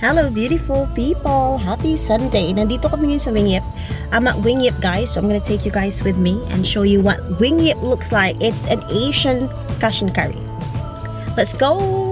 Hello beautiful people! Happy Sunday! Nandito kami ngayon sa WingYip. I'm at WingYip, guys, so I'm gonna take you guys with me and show you what WingYip looks like. It's an Asian fashion curry. Let's go!